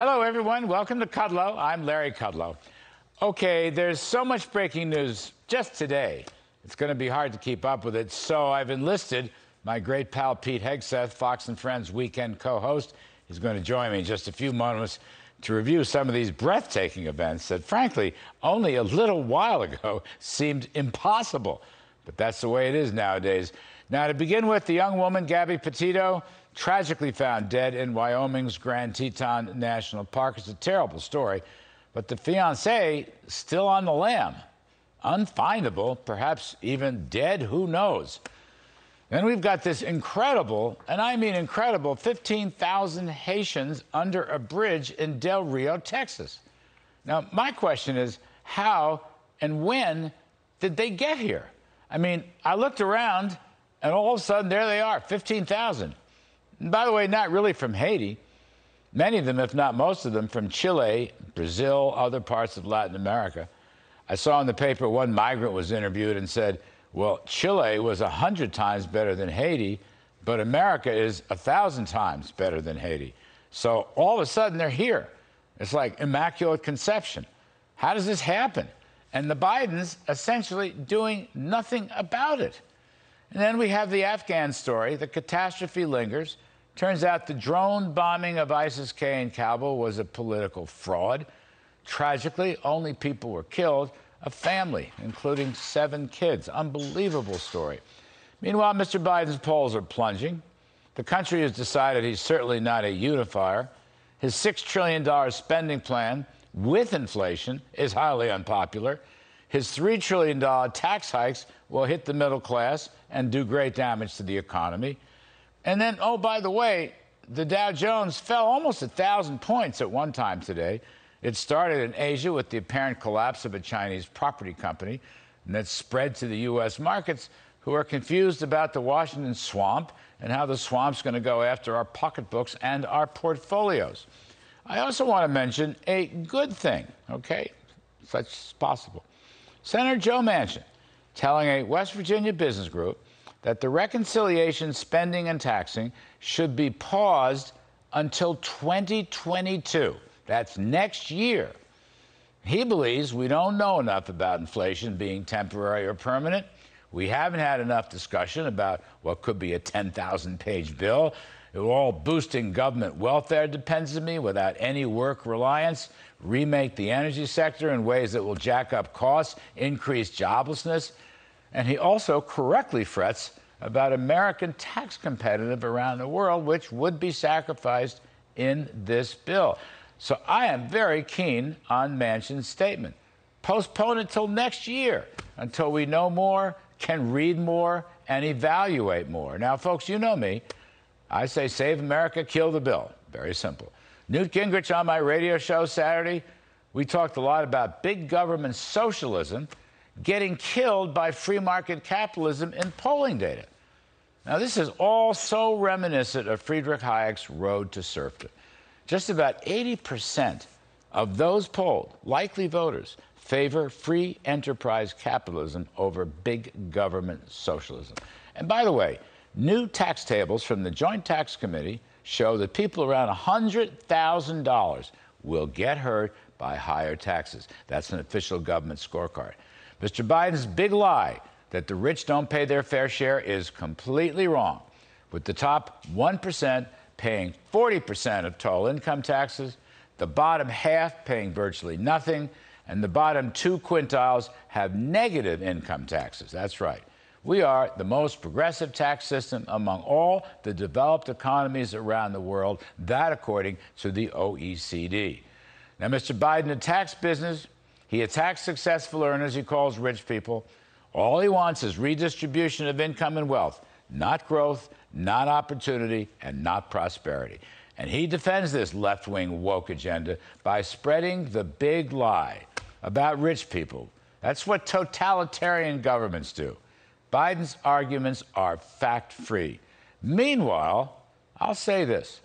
Hello, everyone. Welcome to Kudlow. I'm Larry Kudlow. Okay, there's so much breaking news just today. It's going to be hard to keep up with it, so I've enlisted my great pal Pete Hegseth, Fox and Friends weekend co-host. He's going to join me in just a few moments to review some of these breathtaking events that, frankly, only a little while ago seemed impossible. But that's the way it is nowadays. Now, to begin with, the young woman, Gabby Petito, tragically found dead in Wyoming's Grand Teton National Park. It's a terrible story, but the fiance still on the lam, unfindable, perhaps even dead, who knows. Then we've got this incredible, and I mean incredible, 15,000 Haitians under a bridge in Del Rio, Texas. Now, my question is how and when did they get here? I mean, I looked around, and all of a sudden, there they are 15,000. And by the way, not really from Haiti. Many of them, if not most of them, from Chile, Brazil, other parts of Latin America. I saw in the paper one migrant was interviewed and said, well, Chile was 100 times better than Haiti, but America is 1,000 times better than Haiti. So all of a sudden they're here. It's like immaculate conception. How does this happen? And the Bidens essentially doing nothing about it. And then we have the Afghan story. The catastrophe lingers. Turns out the drone bombing of ISIS K in Kabul was a political fraud. Tragically, only people were killed a family, including seven kids. Unbelievable story. Meanwhile, Mr. Biden's polls are plunging. The country has decided he's certainly not a unifier. His $6 trillion spending plan with inflation is highly unpopular. His $3 trillion tax hikes will hit the middle class and do great damage to the economy. And then, oh, by the way, the Dow Jones fell almost a thousand points at one time today. It started in Asia with the apparent collapse of a Chinese property company, and that spread to the U.S. markets, who are confused about the Washington swamp and how the swamp's going to go after our pocketbooks and our portfolios. I also want to mention a good thing, okay, such as possible. Senator Joe Manchin telling a West Virginia business group that the reconciliation spending and taxing should be paused until 2022. That's next year. He believes we don't know enough about inflation being temporary or permanent. We haven't had enough discussion about what could be a 10,000 page bill. All boosting government welfare depends on me without any work reliance, remake the energy sector in ways that will jack up costs, increase joblessness, and he also correctly frets about American tax competitive around the world, which would be sacrificed in this bill. So I am very keen on Manchin's statement. Postpone it till next year until we know more, can read more, and evaluate more. Now, folks, you know me. I say save America, kill the bill. Very simple. Newt Gingrich on my radio show Saturday, we talked a lot about big government socialism getting killed by free market capitalism in polling data. Now, this is all so reminiscent of Friedrich Hayek's Road to Serfdom. Just about 80% of those polled, likely voters, favor free enterprise capitalism over big government socialism. And by the way, new tax tables from the Joint Tax Committee show that people around $100,000 will get hurt by higher taxes. That's an official government scorecard. Mr. Biden's big lie that the rich don't pay their fair share is completely wrong, with the top 1% paying 40% of total income taxes, the bottom half paying virtually nothing, and the bottom two quintiles have negative income taxes. That's right. We are the most progressive tax system among all the developed economies around the world, that according to the OECD. Now, Mr. Biden attacks business he attacks successful earners, he calls rich people. All he wants is redistribution of income and wealth, not growth, not opportunity, and not prosperity. And he defends this left wing woke agenda by spreading the big lie about rich people. That's what totalitarian governments do. Biden's arguments are fact free. Meanwhile, I'll say this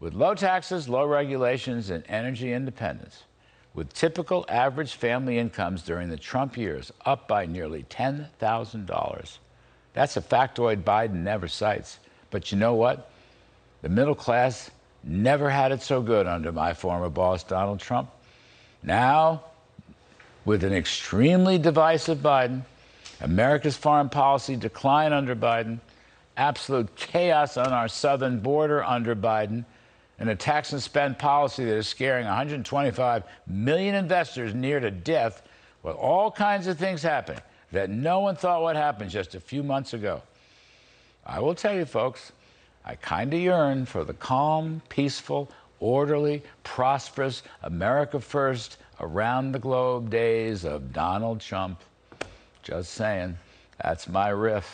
with low taxes, low regulations, and energy independence, with typical average family incomes during the Trump years up by nearly $10,000. That's a factoid Biden never cites. But you know what? The middle class Never had it so good under my former boss, Donald Trump. Now, with an extremely divisive Biden, America's foreign policy decline under Biden, absolute chaos on our southern border under Biden, and a tax and spend policy that is scaring 125 million investors near to death, with all kinds of things happening that no one thought would happen just a few months ago. I will tell you, folks, I kind of yearn for the calm, peaceful, orderly, prosperous, America first, around the globe days of Donald Trump. Just saying, that's my riff.